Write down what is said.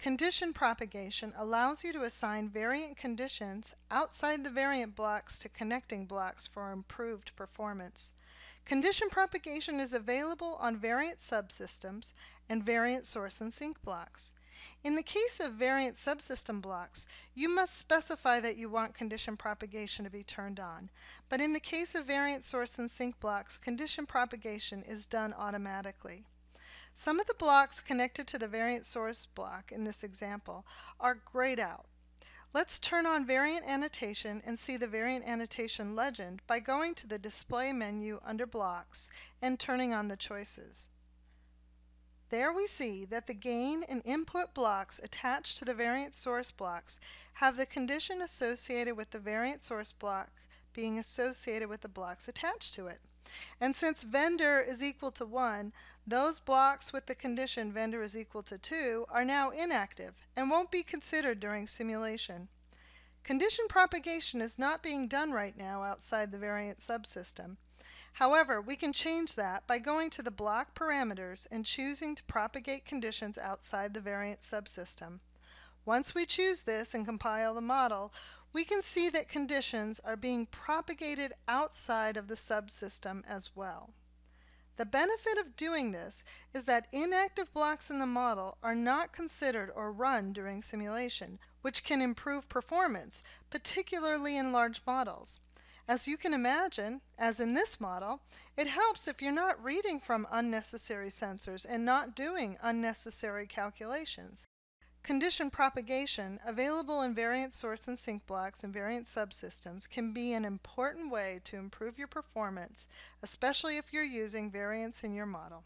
Condition propagation allows you to assign variant conditions outside the variant blocks to connecting blocks for improved performance. Condition propagation is available on variant subsystems and variant source and sink blocks. In the case of variant subsystem blocks, you must specify that you want condition propagation to be turned on. But in the case of variant source and sink blocks, condition propagation is done automatically. Some of the blocks connected to the variant source block in this example are grayed out. Let's turn on variant annotation and see the variant annotation legend by going to the display menu under blocks and turning on the choices. There we see that the gain and input blocks attached to the variant source blocks have the condition associated with the variant source block being associated with the blocks attached to it. And since vendor is equal to 1, those blocks with the condition vendor is equal to 2 are now inactive and won't be considered during simulation. Condition propagation is not being done right now outside the variant subsystem. However, we can change that by going to the block parameters and choosing to propagate conditions outside the variant subsystem. Once we choose this and compile the model, we can see that conditions are being propagated outside of the subsystem as well. The benefit of doing this is that inactive blocks in the model are not considered or run during simulation, which can improve performance, particularly in large models. As you can imagine, as in this model, it helps if you're not reading from unnecessary sensors and not doing unnecessary calculations. Condition propagation, available in variant source and sink blocks and variant subsystems, can be an important way to improve your performance, especially if you're using variants in your model.